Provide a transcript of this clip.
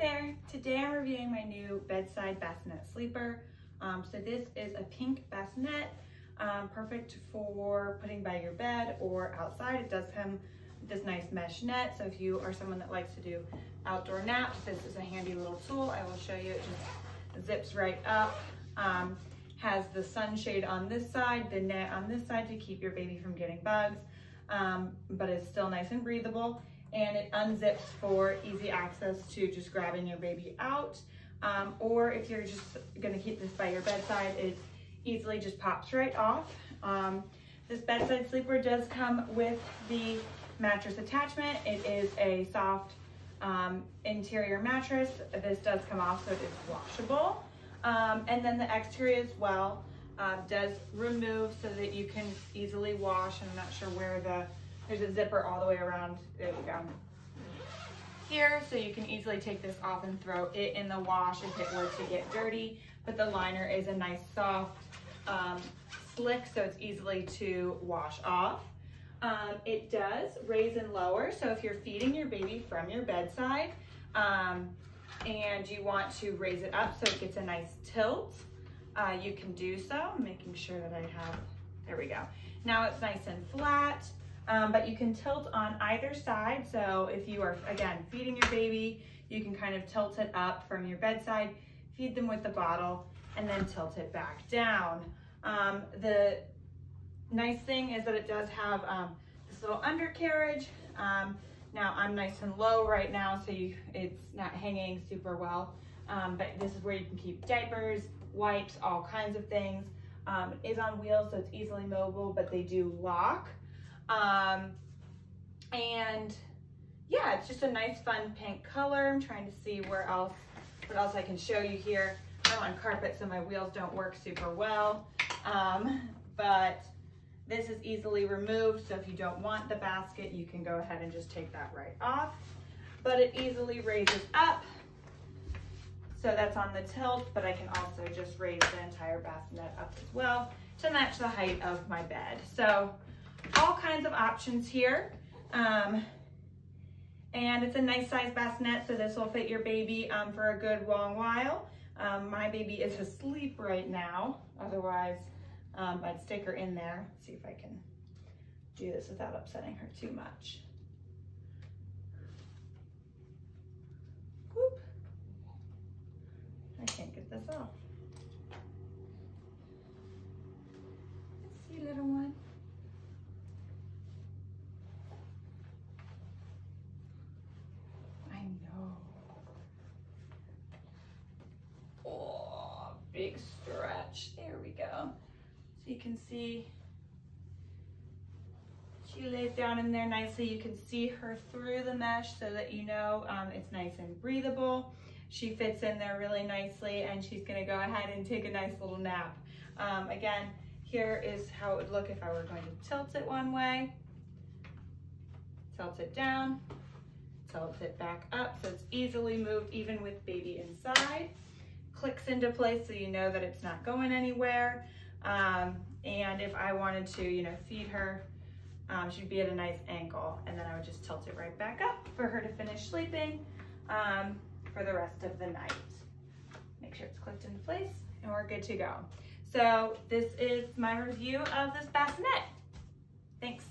there, today I'm reviewing my new bedside bassinet sleeper. Um, so this is a pink bassinet, um, perfect for putting by your bed or outside. It does with this nice mesh net, so if you are someone that likes to do outdoor naps, this is a handy little tool. I will show you, it just zips right up. Um, has the sunshade on this side, the net on this side to keep your baby from getting bugs, um, but it's still nice and breathable and it unzips for easy access to just grabbing your baby out. Um, or if you're just gonna keep this by your bedside, it easily just pops right off. Um, this bedside sleeper does come with the mattress attachment. It is a soft um, interior mattress. This does come off so it is washable. Um, and then the exterior as well uh, does remove so that you can easily wash. I'm not sure where the there's a zipper all the way around, there we go. Here, so you can easily take this off and throw it in the wash if it were to get dirty, but the liner is a nice soft, um, slick, so it's easily to wash off. Um, it does raise and lower, so if you're feeding your baby from your bedside, um, and you want to raise it up so it gets a nice tilt, uh, you can do so, making sure that I have, there we go. Now it's nice and flat um, but you can tilt on either side. So if you are, again, feeding your baby, you can kind of tilt it up from your bedside, feed them with the bottle, and then tilt it back down. Um, the nice thing is that it does have um, this little undercarriage. Um, now I'm nice and low right now, so you, it's not hanging super well. Um, but this is where you can keep diapers, wipes, all kinds of things. Um, it is on wheels, so it's easily mobile, but they do lock. Um, and yeah, it's just a nice fun pink color. I'm trying to see where else, what else I can show you here. I'm on carpet, so my wheels don't work super well. Um, but this is easily removed, so if you don't want the basket, you can go ahead and just take that right off. But it easily raises up. So that's on the tilt, but I can also just raise the entire bassinet up as well to match the height of my bed. So all kinds of options here. Um, and it's a nice size bassinet, so this will fit your baby um, for a good long while. Um, my baby is asleep right now. Otherwise, um, I'd stick her in there. Let's see if I can do this without upsetting her too much. Whoop. I can't get this off. Let's see, little one. Big stretch. There we go. So you can see she lays down in there nicely. You can see her through the mesh so that you know um, it's nice and breathable. She fits in there really nicely and she's gonna go ahead and take a nice little nap. Um, again, here is how it would look if I were going to tilt it one way, tilt it down, tilt it back up so it's easily moved even with baby inside clicks into place so you know that it's not going anywhere. Um, and if I wanted to, you know, feed her, um, she'd be at a nice angle and then I would just tilt it right back up for her to finish sleeping um, for the rest of the night. Make sure it's clicked into place and we're good to go. So this is my review of this bassinet. Thanks.